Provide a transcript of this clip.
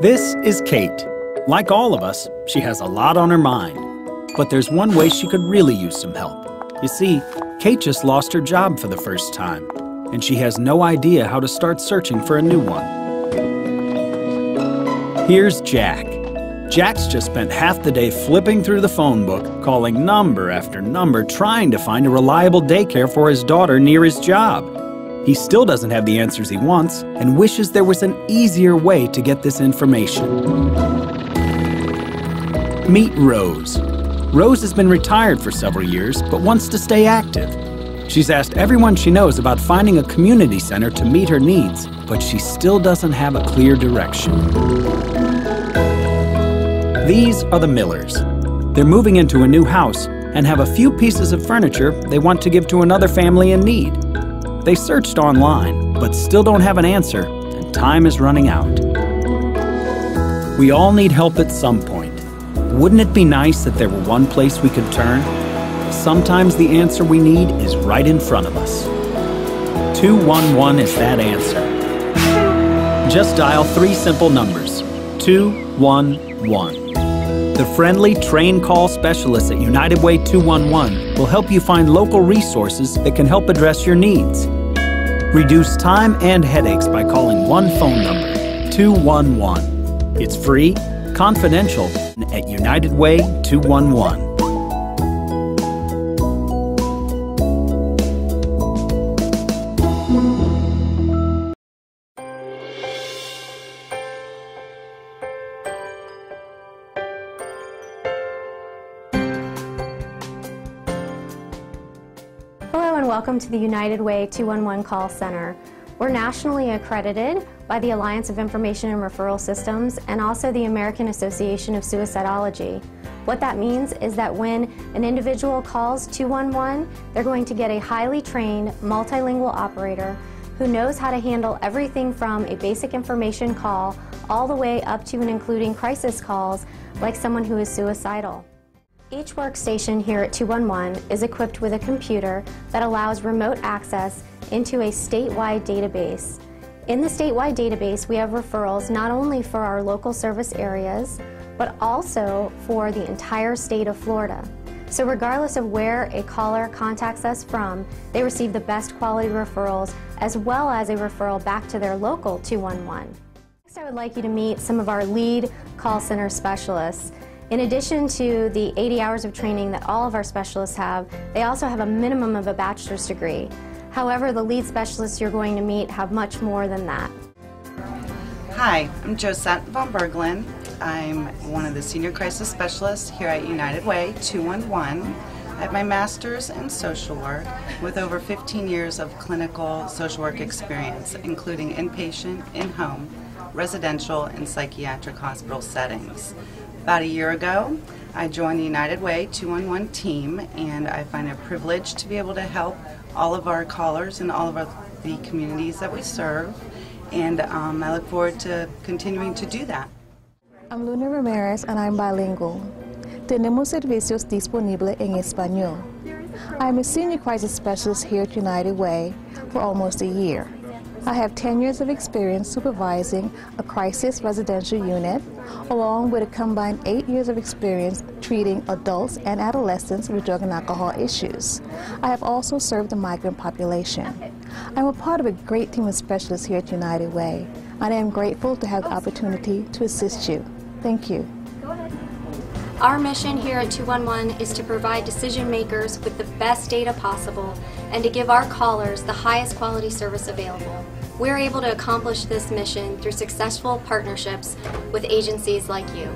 This is Kate. Like all of us, she has a lot on her mind. But there's one way she could really use some help. You see, Kate just lost her job for the first time, and she has no idea how to start searching for a new one. Here's Jack. Jack's just spent half the day flipping through the phone book, calling number after number, trying to find a reliable daycare for his daughter near his job. He still doesn't have the answers he wants and wishes there was an easier way to get this information. Meet Rose. Rose has been retired for several years but wants to stay active. She's asked everyone she knows about finding a community center to meet her needs, but she still doesn't have a clear direction. These are the Millers. They're moving into a new house and have a few pieces of furniture they want to give to another family in need. They searched online, but still don't have an answer, and time is running out. We all need help at some point. Wouldn't it be nice that there were one place we could turn? Sometimes the answer we need is right in front of us. 211 is that answer. Just dial three simple numbers 211. The friendly train call specialist at United Way 211 will help you find local resources that can help address your needs. Reduce time and headaches by calling one phone number 211. It's free, confidential at United Way 211. And welcome to the United Way 211 call center. We're nationally accredited by the Alliance of Information and Referral Systems and also the American Association of Suicidology. What that means is that when an individual calls 211, they're going to get a highly trained multilingual operator who knows how to handle everything from a basic information call all the way up to and including crisis calls like someone who is suicidal. Each workstation here at 211 is equipped with a computer that allows remote access into a statewide database. In the statewide database, we have referrals not only for our local service areas, but also for the entire state of Florida. So regardless of where a caller contacts us from, they receive the best quality referrals as well as a referral back to their local 211. Next, I would like you to meet some of our lead call center specialists. In addition to the 80 hours of training that all of our specialists have, they also have a minimum of a bachelor's degree. However, the lead specialists you're going to meet have much more than that. Hi, I'm Josette von Berglund. I'm one of the senior crisis specialists here at United Way 211. I have my master's in social work with over 15 years of clinical social work experience, including inpatient, in-home, residential, and psychiatric hospital settings. About a year ago, I joined the United Way 211 team, and I find it a privilege to be able to help all of our callers and all of our, the communities that we serve, and um, I look forward to continuing to do that. I'm Luna Ramirez and I'm bilingual. Tenemos servicios disponibles en español. I'm a senior crisis specialist here at United Way for almost a year. I have 10 years of experience supervising a crisis residential unit, along with a combined 8 years of experience treating adults and adolescents with drug and alcohol issues. I have also served the migrant population. I'm a part of a great team of specialists here at United Way, and I am grateful to have the opportunity to assist you. Thank you. Our mission here at 211 is to provide decision makers with the best data possible and to give our callers the highest quality service available. We're able to accomplish this mission through successful partnerships with agencies like you.